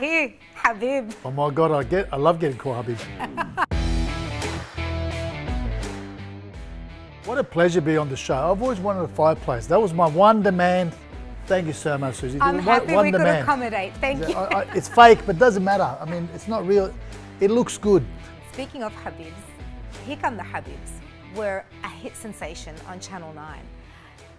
Habib. Oh my God, I get, I love getting called Habib. what a pleasure to be on the show. I've always wanted a fireplace. That was my one demand. Thank you so much, Susie. I'm One- happy one we could demand. accommodate. Thank you. I, I, it's fake, but doesn't matter. I mean, it's not real. It looks good. Speaking of Habibs, Here Come the Habibs were a hit sensation on Channel 9.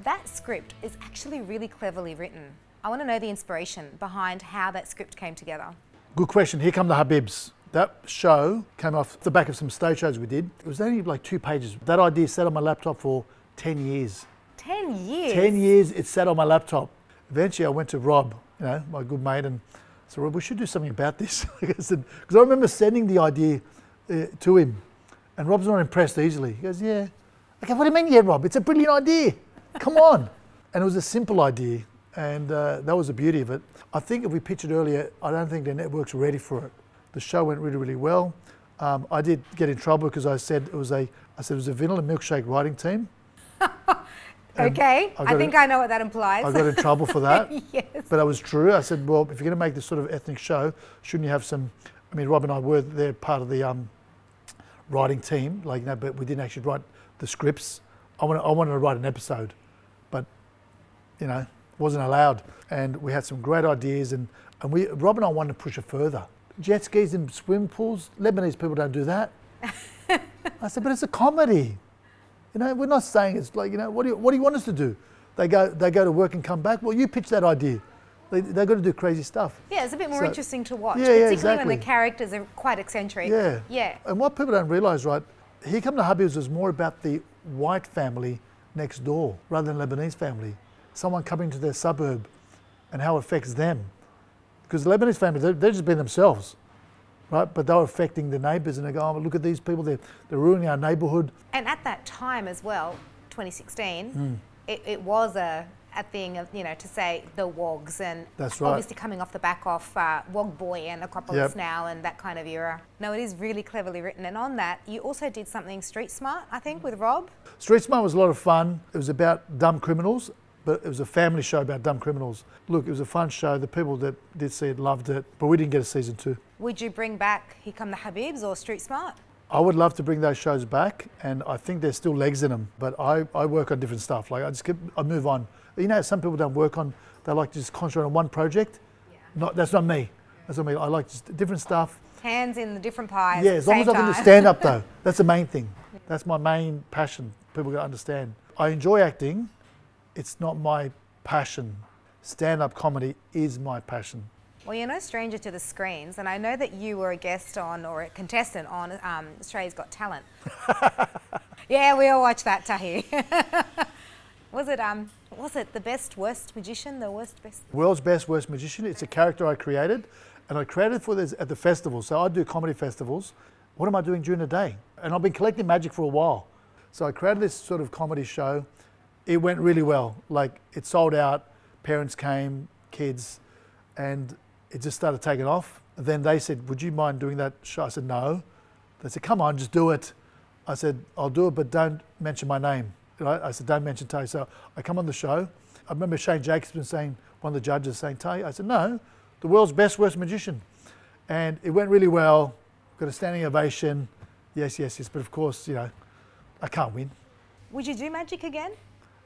That script is actually really cleverly written. I want to know the inspiration behind how that script came together. Good question. Here come the Habibs. That show came off the back of some stage shows we did. It was only like two pages. That idea sat on my laptop for 10 years. 10 years. 10 years it sat on my laptop. Eventually I went to Rob, you know, my good mate, and said, Rob, we should do something about this. Because I remember sending the idea uh, to him, and Rob's not impressed easily. He goes, yeah. Okay, what do you mean, yeah, Rob? It's a brilliant idea. Come on. and it was a simple idea, and uh, that was the beauty of it. I think if we pitched it earlier, I don't think the network's were ready for it. The show went really, really well. Um, I did get in trouble because I said it was a, I said it was a vanilla milkshake writing team. okay, I I, think it- I know what that implies. I got in trouble for that. yes. But that was true. I said, well, if you're going to make this sort of ethnic show, shouldn't you have some? I mean, Rob and I were there part of the um, writing team, like, you know, but we didn't actually write the scripts. I wanted, I wanted to write an episode, but, you know, wasn't allowed. And we had some great ideas, and, and we, Rob and I wanted to push it further. Jet skis in swim pools, Lebanese people don't do that. I said, but it's a comedy. You know, we're not saying it's like, you know, what do you, what do you want us to do? They go, they go to work and come back. Well, you pitch that idea. They, they've got to do crazy stuff. Yeah, it's a bit more So- interesting to watch, Yeah, yeah, exactly. when the characters are quite eccentric. Yeah. Yeah. And what people don't realise, right, Here Come the Habibs was more about the white family next door rather than Lebanese family. Someone coming to their suburb and how it affects them. Because the Lebanese family, they're, they're just being themselves, right? But they're affecting the neighbours and they go, oh, look at these people, they're, they're ruining our neighbourhood. And at that time as well, 2016, Hmm. it, it was a, a thing of, you know, to say the wogs and That's right. obviously coming off the back of uh, Wog Boy and Acropolis Yep. Now and that kind of era. No, it is really cleverly written. And on that, you also did something street smart, I think, with Rob. Street Smart was a lot of fun. It was about dumb criminals, but it was a family show about dumb criminals. Look, it was a fun show. The people that did see it loved it, but we didn't get a season two. Would you bring back Here Come the Habibs or Street Smart? I would love to bring those shows back, and I think there's still legs in them. But I, I work on different stuff. Like I just get, I move on. You know, some people don't work on. They like to just concentrate on one project. Yeah. Not that's not me. That's not me. I like just different stuff. Hands in the different pies. Yeah, as long as I can do stand up though. That's the main thing. That's my main passion. People got to understand. I enjoy acting. It's not my passion. Stand up comedy is my passion. Well, you're no stranger to the screens, and I know that you were a guest on or a contestant on um, Australia's Got Talent. yeah, we all watch that, Tahir. was it um, was it the best worst magician, the worst best? World's Best Worst Magician. It's a character I created, and I created for this at the festival. So I do comedy festivals. What am I doing during the day? And I've been collecting magic for a while. So I created this sort of comedy show. It went really well. Like it sold out. Parents came, kids, and it just started taking off. Then they said, "Would you mind doing that show?" I said, "No." They said, "Come on, just do it." I said, "I'll do it, but don't mention my name." Right? I said, "Don't mention Tay." So I come on the show. I remember Shane Jacobson saying, one of the judges saying, "Tay." I said, "No, the world's best worst magician," and it went really well. Got a standing ovation. Yes, yes, yes. But of course, you know, I can't win. Would you do magic again?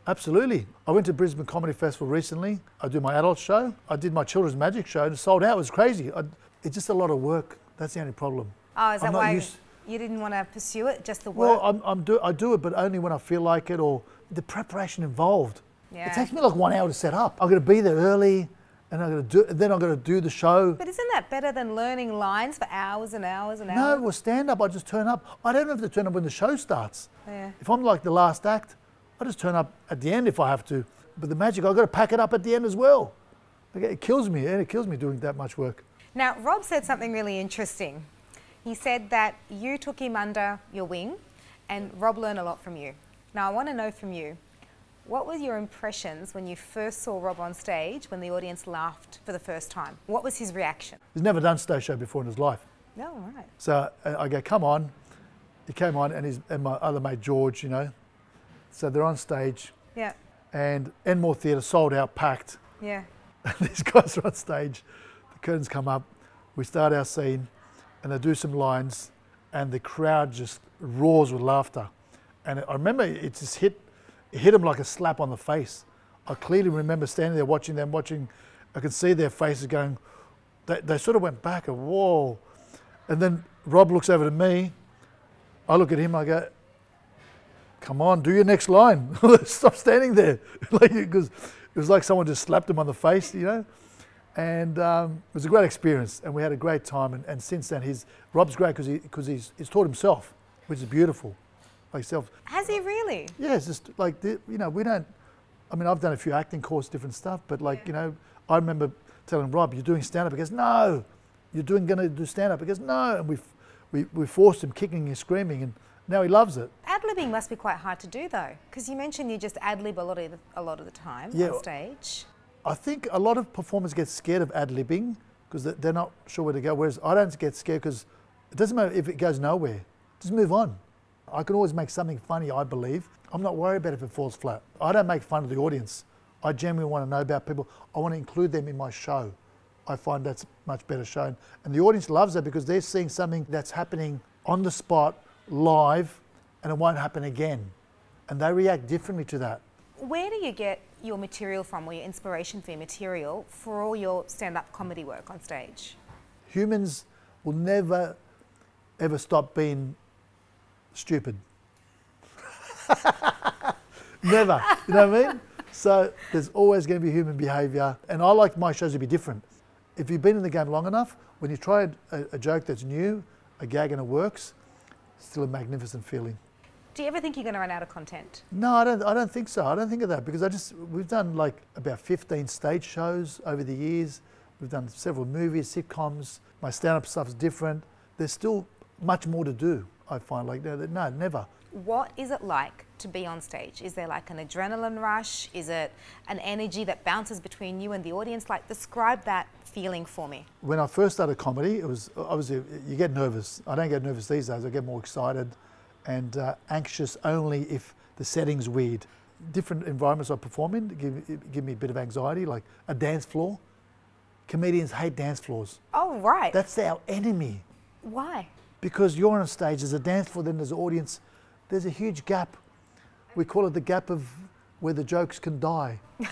Absolutely. I went to Brisbane Comedy Festival recently. I do my adult show. I did my children's magic show and it sold out. It was crazy. I, it's just a lot of work. That's the only problem. Oh, is that why used- you didn't want to pursue it? Just the work? Well, I'm, I'm do, I do it, but only when I feel like it or the preparation involved. Yeah. It takes me like one hour to set up. I'm going to be there early and I'm going to do, then I'm going to do the show. but isn't that better than learning lines for hours and hours and hours? No, well, stand up, I just turn up. I don't have to turn up when the show starts. Yeah. If I'm like the last act, I just turn up at the end if I have to. But the magic, I've got to pack it up at the end as well. Okay, It kills me, and it kills me doing that much work. Now, Rob said something really interesting. He said that you took him under your wing and Rob learned a lot from you. Now, I want to know from you, what were your impressions when you first saw Rob on stage when the audience laughed for the first time? What was his reaction? He's never done stage show before in his life. No, all right. So uh, I go, come on. He came on, and, his, and my other mate, George, you know. So they're on stage, Yeah, and Enmore Theatre sold out, packed. yeah. These guys are on stage. The curtains come up. we start our scene, and they do some lines, and the crowd just roars with laughter. And I remember it just hit, it hit them like a slap on the face. I clearly remember standing there watching them, watching. I could see their faces going. They, they sort of went back and whoa, and then Rob looks over to me. I look at him. I go, "Come on, do your next line. Stop standing there." like because it was like someone just slapped him on the face, you know. And um, it was a great experience, and we had a great time. And, and since then, he's Rob's great because he, cause he's, he's taught himself, which is beautiful. Like self. Has he really? Yeah, it's just like the, you know we don't. I mean, I've done a few acting course, different stuff, but like Yeah. you know, I remember telling Rob, "You're doing stand up." He goes, "No, you're doing going to do stand up." He goes, "No," and we we we forced him, kicking and screaming, and now he loves it. Ad libbing must be quite hard to do though, because you mentioned you just ad lib a lot of the, a lot of the time Yeah. on stage. I think a lot of performers get scared of ad libbing because they're not sure where to go. Whereas I don't get scared because it doesn't matter if it goes nowhere. Just move on. I can always make something funny, I believe. I'm not worried about if it falls flat. I don't make fun of the audience. I genuinely want to know about people. I want to include them in my show. I find that's much better shown. And the audience loves that because they're seeing something that's happening on the spot, live, and it won't happen again. And they react differently to that. Where do you get your material from, or your inspiration for your material for all your stand-up comedy work on stage? humans will never ever stop being stupid. never. You know what I mean? So there's always going to be human behaviour. And I like my shows to be different. If you've been in the game long enough, when you try a, a joke that's new, a gag and it works, it's still a magnificent feeling. Do you ever think you're going to run out of content? No, I don't. I don't think so. I don't think of that because I just we've done like about 15 stage shows over the years. We've done several movies, sitcoms. My stand-up stuff's different. There's still much more to do. I find like no, no, never. What is it like to be on stage? Is there like an adrenaline rush? Is it an energy that bounces between you and the audience? Like, describe that feeling for me. When I first started comedy, it was obviously you get nervous. I don't get nervous these days. I get more excited and uh, anxious only if the setting's weird. Different environments I perform in give, give me a bit of anxiety, like a dance floor. Comedians hate dance floors. Oh, right. That's our enemy. Why? because you're on stage, there's a dance floor, then there's an audience, there's a huge gap. We call it the gap of where the jokes can die.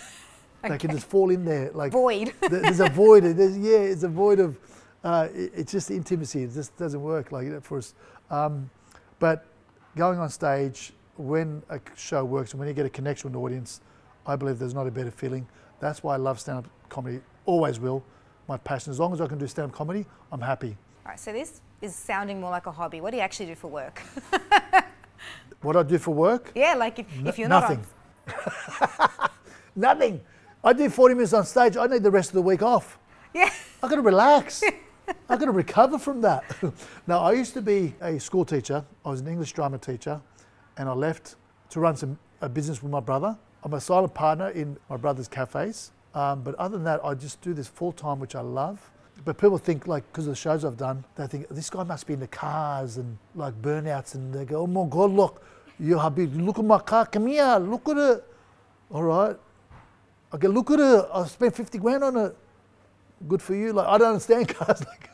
They can just fall in there. Like Void. there's a void. There's, yeah, it's a void of. Uh, it- it's just intimacy. It just doesn't work like that for us. Um, but going on stage when a show works and when you get a connection with the audience, I believe there's not a better feeling. That's why I love stand-up comedy. Always will. My passion. As long as I can do stand-up comedy, I'm happy. All right, so this is sounding more like a hobby. What do you actually do for work? What I do for work? yeah, like if, if you're nothing. not on. Nothing. I do 40 minutes on stage. I need the rest of the week off. Yeah. I got to relax. I got to recover from that. now, I used to be a school teacher. I was an English drama teacher, and I left to run some a business with my brother. I'm a silent partner in my brother's cafes. Um, but other than that, I just do this full time, which I love. But people think, like, because of the shows I've done, they think this guy must be in the cars and like burnouts, and they go, "Oh my God, look, you Habib, look at my car. Come here, look at it." All right. I go, look at it. I spent 50 grand on it. Good for you. Like, I don't understand cars. Like,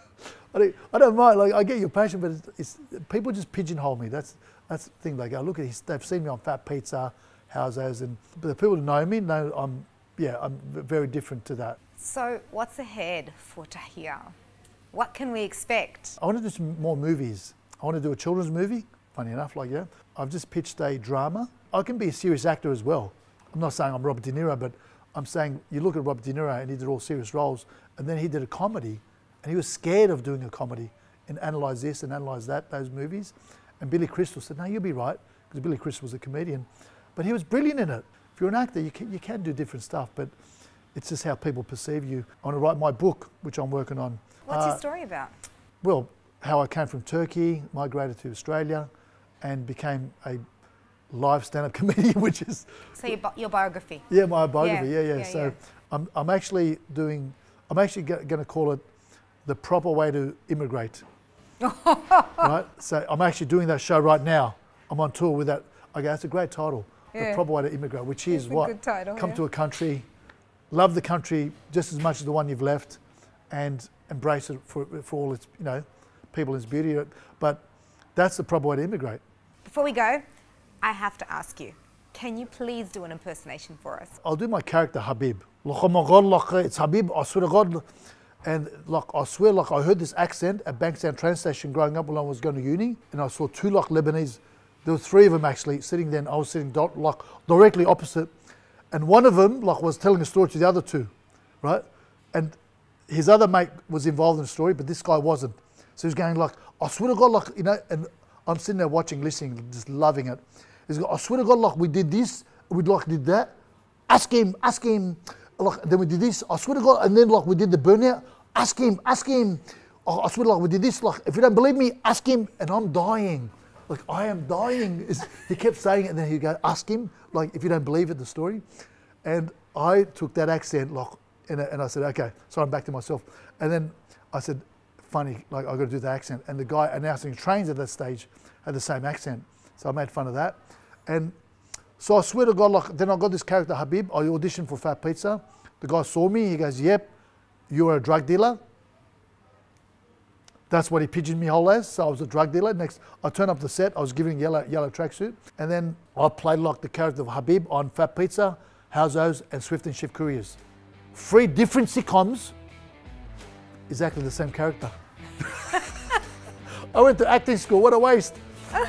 I don't, I don't mind. Like, I get your passion, but it's, it's people just pigeonhole me. That's that's the thing. They go, look at his, they've seen me on Fat Pizza, Housos, and but the people who know me know I'm yeah I'm very different to that. So, what's ahead for Tahir? What can we expect? I want to do some more movies. I want to do a children's movie. Funny enough, like yeah, I've just pitched a drama. I can be a serious actor as well. I'm not saying I'm Robert De Niro, but I'm saying you look at Robert De Niro and he did all serious roles, and then he did a comedy, and he was scared of doing a comedy and analyze this and analyze that, those movies. And Billy Crystal said, "No, you'll be right," because Billy Crystal was a comedian, but he was brilliant in it. If you're an actor, you can, you can do different stuff, but it's just how people perceive you. I want to write my book, which I'm working on. What's Uh, your story about? well, how I came from Turkey, migrated to Australia, and became a live stand-up comedian, which is So, your, bi- your biography. yeah my biography. Yeah, Yeah, yeah. yeah, so yeah. I'm I'm actually doing. I'm actually going to call it the proper way to immigrate. right. So I'm actually doing that show right now. I'm on tour with that. Okay, that's a great title. The proper way to immigrate, which is what title, come to a country, love the country just as much as the one you've left, and embrace it for, for all its, you know, people and its beauty. But that's the proper way to immigrate. Before we go, I have to ask you, can you please do an impersonation for us? I'll do my character Habib. It's Habib. I swear to God, and like I swear, like I heard this accent at Bankstown train station growing up when I was going to uni, and I saw two like Lebanese. There were three of them actually sitting there. And I was sitting like directly opposite, and one of them like was telling a story to the other two, right? And his other mate was involved in the story, but this guy wasn't. So he's going like, I swear to God, like you know, and I'm sitting there watching, listening, just loving it. He's going, I swear to God, like we did this, we like did that. Ask him, ask him. Like then we did this. I swear to God, and then like we did the burnout. Ask him, ask him. Oh, I swear, like we did this. Like if you don't believe me, ask him. And I'm dying. Like I am dying. he kept saying it, and then he'd go, ask him. Like if you don't believe it, the story. And I took that accent, like, and, and I said, okay. So I'm back to myself. And then I said, funny, like I've got to do the accent. And the guy announcing trains at that stage had the same accent. So I made fun of that. And so I swear to God, like then I got this character Habib. I auditioned for Fat Pizza. The guy saw me. He goes, "Yep, you're a drug dealer." That's what he pigeoned me whole as. So I was a drug dealer. Next, I turned up the set. I was giving yellow yellow tracksuit, and then I played like the character of Habib on Fat Pizza, Housos, and Swift and Shift Couriers. Three different sitcoms. Exactly the same character. I went to acting school. What a waste!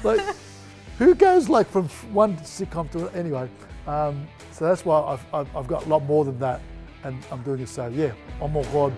Like, who goes like from one sitcom to anyway? Um, so that's why I've, I've, I've got a lot more than that, and I'm doing it. So yeah, oh my god.